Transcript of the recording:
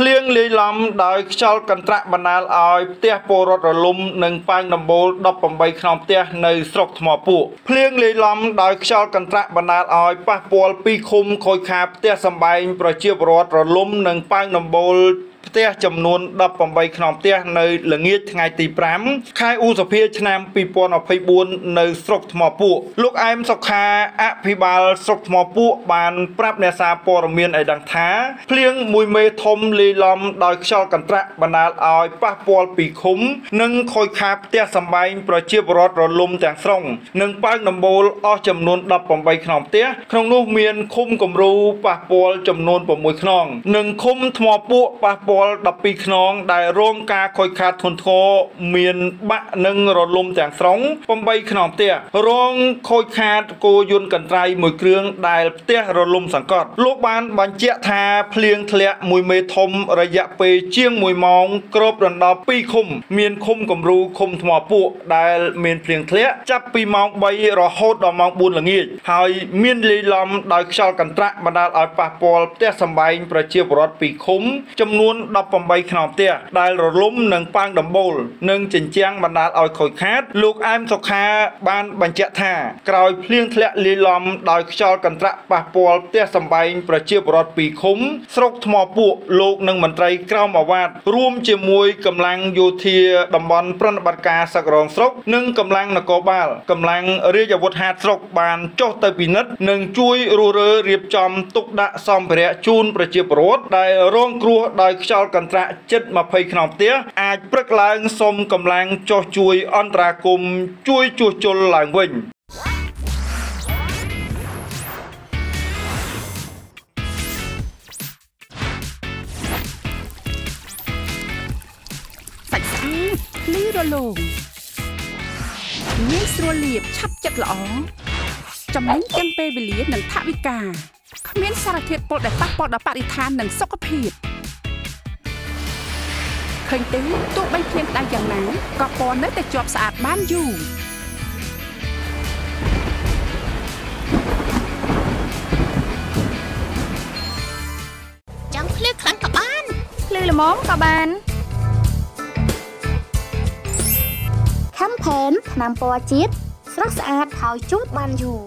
ភ្លៀងលាយឡំដោយខ្យល់កន្ត្រាក់បណ្ដាលឲ្យផ្ទះពលរដ្ឋរលំនិងប៉ែងដំបូល18ខ្នងផ្ទះនៅស្រុកថ្មពួកភ្លៀងលាយឡំដោយខ្យល់កន្ត្រាក់បណ្ដាលឲ្យប៉ះពាល់ពីឃុំខូចខាតផ្ទះសម្បែងប្រជាពលរដ្ឋរលំនិងប៉ែងដំបូល ផ្ទះចំនួន18ខ្នងផ្ទះនៅល្ងាចថ្ងៃទី5ខែឧសភាឆ្នាំ2024នៅស្រុកថ្មពួកលោកអែមសុខាអភិបាលស្រុកថ្មពួកបានប្រាប់អ្នកសារព័ត៌មានឲ្យដឹងថាភ្លៀងមួយមេធំលាយឡំដោយខ្យល់កន្ត្រាក់បណ្ដាលឲ្យប៉ះពាល់ពីឃុំ និងខូចខាតផ្ទះសម្បែងប្រជាពលរដ្ឋរលំទាំងស្រុងនិងប៉ើងដំបូលអស់ចំនួន18ខ្នងផ្ទះក្នុងនោះមានឃុំគំរូប៉ះពាល់ចំនួន6ខ្នង និងឃុំថ្មពួកប៉ះពាល់12ខ្នង ដែលរងការខូចខាតធ្ងន់ធ្ងរមានបាក់និងរលំទាំងស្រុង8ខ្នងផ្ទះរងខូចខាតគោយន្តកន្ត្រៃមួយគ្រឿងដែលផ្ទះរលំសង្កត់លោកបានបញ្ជាក់ថាភ្លៀងធ្លាក់មួយមេធំរយៈពេលជាង1ម៉ោងគ្របដណ្ដប់2ឃុំ មានឃុំគំរូឃុំថ្មពួកដែលមានភ្លៀងធ្លាក់ចាប់ពីម៉ោង3រហូតដល់ម៉ោង4ល្ងាចហើយមានលាយឡំដោយខ្យល់កន្ត្រាក់បណ្ដាលឲ្យប៉ះពាល់ផ្ទះសម្បែងប្រជាពលរដ្ឋពីឃុំចំនួន18ខ្នងផ្ទះដែលរលំនិងប៉ាងដំបូលនិងជញ្ជាំងបណ្ដាលឲ្យខូចខាត លោកអែមសុខាបានបញ្ជាក់ថាក្រោយភ្លៀងធ្លាក់លាយឡំដោយខ្យល់កន្ត្រាក់ប៉ះពាល់ផ្ទះសម្បែងប្រជាពលរដ្ឋពីឃុំស្រុកថ្មពួកលោកនិងមន្ត្រីក្រមអាវ៉ាតរួមជាមួយកម្លាំងយោធាតំបន់ប្រតិបត្តិការសឹករងស្រុកនិងកម្លាំងនគរបាលកម្លាំងរាជអាវុធហត្ថស្រុកបានចុះទៅពិនិត្យនិងជួយរុះរើរៀបចំទុកដាក់សម្ភារៈជូនប្រជាពលរដ្ឋដែលរងគ្រោះដោយខ្យល់កន្ត្រាក់ជិត20ខ្នងផ្ទះអាចព្រឹកឡើងសុំកម្លាំងចុះជួយអន្តរាគមជួយជួសជុលឡើងវិញសាច់ស្អាតលីរលោងងាយស្រួលលាបឆាប់ចិត្តល្អចំណេញទាំងពេលវេលានិងថវិកាគ្មានសារធាតុពុលដែលប៉ះពាល់ដល់បរិស្ថាននិងសុខភាព ឃើញទេទោះបីភ្លៀងដៅយ៉ាងណាក៏ពណ៌នៅតែជាប់ស្អាតបានយូរចង់ភ្លឺខ្លាំងក៏បានភ្លឺល្មមក៏បានខំផែនថ្នាំពណ៌ជាតិស្រស់ស្អាតហើយជូតបានយូរ